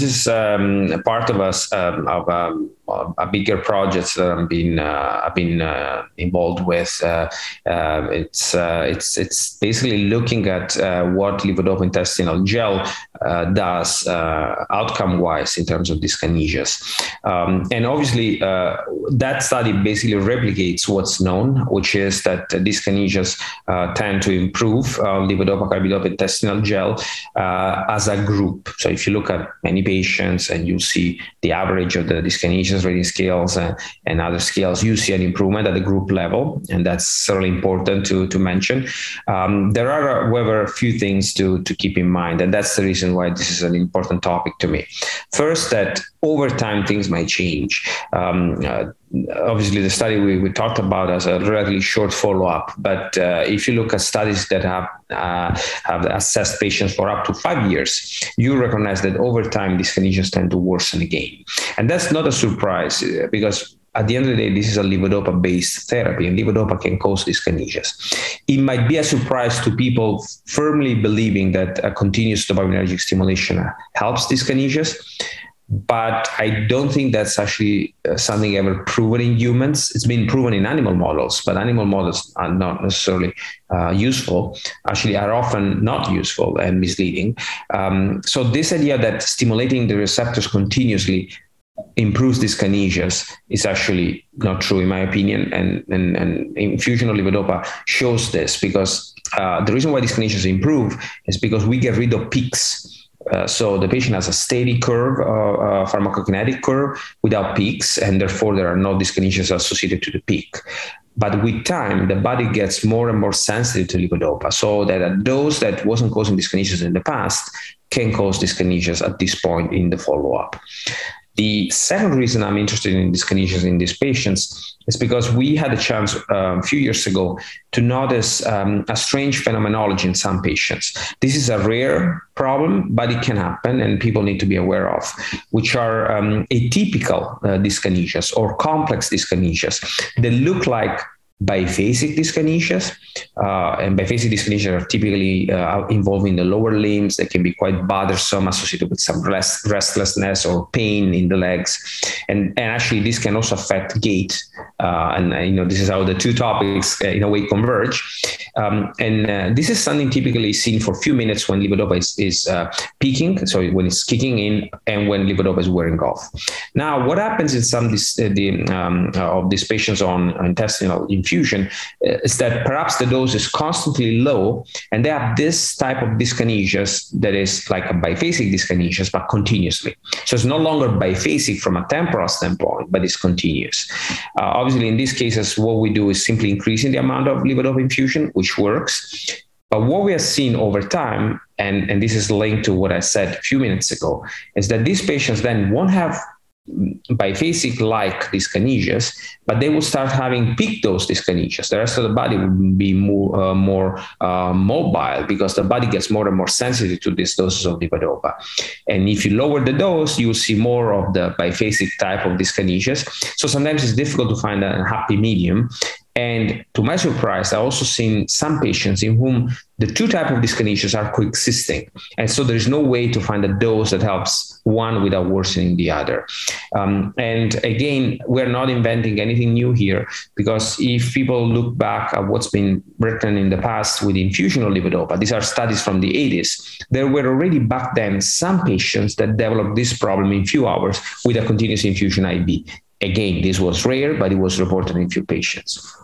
this is um, part of us um, of um, a bigger project that I've been uh, I've been uh, involved with. Uh, uh it's uh, it's it's basically looking at uh, what levodopa intestinal gel does outcome wise in terms of dyskinesias, um, and obviously that study basically replicates what's known, which is that dyskinesias tend to improve levodopa carbidopa intestinal gel as a group. So if you look at many patients and you see the average of the dyskinesias rating skills and, and other skills, you see an improvement at the group level, and that's certainly important to, to mention. Um, there are, however, a few things to, to keep in mind, and that's the reason why this is an important topic to me. First, that over time things might change. Um, uh, obviously, the study we, we talked about as a relatively short follow up, but uh, if you look at studies that have uh, have assessed patients for up to five years, you recognize that over time these conditions tend to worsen again, and that's not a surprise uh, because at the end of the day, this is a levodopa based therapy, and levodopa can cause these dyskinesias. It might be a surprise to people firmly believing that a continuous dopaminergic stimulation helps these dyskinesias but I don't think that's actually uh, something ever proven in humans. It's been proven in animal models, but animal models are not necessarily uh, useful. Actually, are often not useful and misleading. Um, so this idea that stimulating the receptors continuously improves dyskinesias is actually not true in my opinion and and, and infusion of levodopa shows this because uh, the reason why dyskinesias improve is because we get rid of peaks uh, so the patient has a steady curve, uh, uh, pharmacokinetic curve without peaks, and therefore there are no dyskinesias associated to the peak. But with time, the body gets more and more sensitive to levodopa, so that a dose that wasn't causing dyskinesias in the past can cause dyskinesias at this point in the follow-up. The second reason I'm interested in dyskinesias in these patients is because we had a chance a few years ago to notice um, a strange phenomenology in some patients. This is a rare problem, but it can happen, and people need to be aware of, which are um, atypical uh, dyskinesias or complex dyskinesias. They look like biphasic dyskinesias. Uh, and biphasic dyskinesias are typically uh, involving the lower limbs. They can be quite bothersome, associated with some rest, restlessness or pain in the legs. And, and actually, this can also affect gait. Uh, and, you know, this is how the two topics, uh, in a way, converge. Um, and uh, this is something typically seen for a few minutes when levodopa is, is uh, peaking, so when it's kicking in, and when levodopa is wearing off. Now, what happens in some this, the, um, of these patients on intestinal infusion uh, is that perhaps the dose is constantly low and they have this type of dyskinesias that is like a biphasic dyskinesias, but continuously. So it's no longer biphasic from a temporal standpoint, but it's continuous. Uh, obviously, in these cases, what we do is simply increasing the amount of levodopa infusion, which works. But what we have seen over time, and, and this is linked to what I said a few minutes ago, is that these patients then won't have biphasic like dyskinesias, but they will start having peak dose dyskinesias. The rest of the body will be more, uh, more uh, mobile because the body gets more and more sensitive to these doses of levodopa. And if you lower the dose, you will see more of the biphasic type of dyskinesias. So sometimes it's difficult to find a happy medium. And to my surprise, I also seen some patients in whom the two type of dyskinesias are coexisting. And so there's no way to find a dose that helps one without worsening the other. Um, and again, we're not inventing anything new here because if people look back at what's been written in the past with infusion of levodopa, these are studies from the 80s, there were already back then some patients that developed this problem in few hours with a continuous infusion IV. Again, this was rare, but it was reported in few patients.